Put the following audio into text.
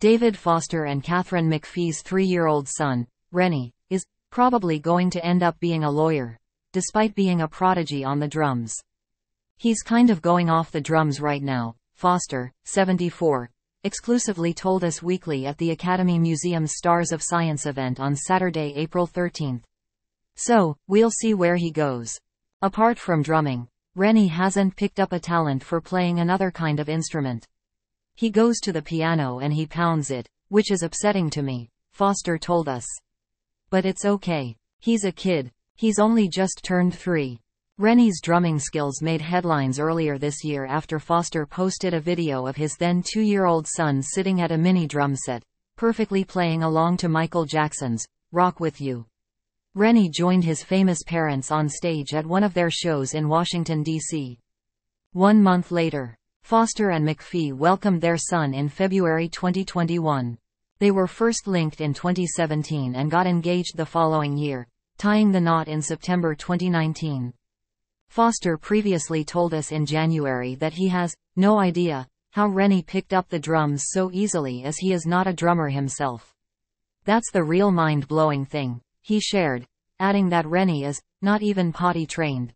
David Foster and Katharine McPhee's three-year-old son, Rennie, is probably going to end up being a lawyer, despite being a prodigy on the drums. He's kind of going off the drums right now, Foster, 74, exclusively told Us Weekly at the Academy Museum's Stars of Science event on Saturday, April 13. So, we'll see where he goes. Apart from drumming, Rennie hasn't picked up a talent for playing another kind of instrument. He goes to the piano and he pounds it, which is upsetting to me, Foster told us. But it's okay. He's a kid. He's only just turned three. Rennie's drumming skills made headlines earlier this year after Foster posted a video of his then two-year-old son sitting at a mini drum set, perfectly playing along to Michael Jackson's Rock With You. Rennie joined his famous parents on stage at one of their shows in Washington, D.C. One month later, Foster and McPhee welcomed their son in February 2021. They were first linked in 2017 and got engaged the following year, tying the knot in September 2019. Foster previously told us in January that he has no idea how Rennie picked up the drums so easily as he is not a drummer himself. That's the real mind-blowing thing, he shared, adding that Rennie is not even potty trained.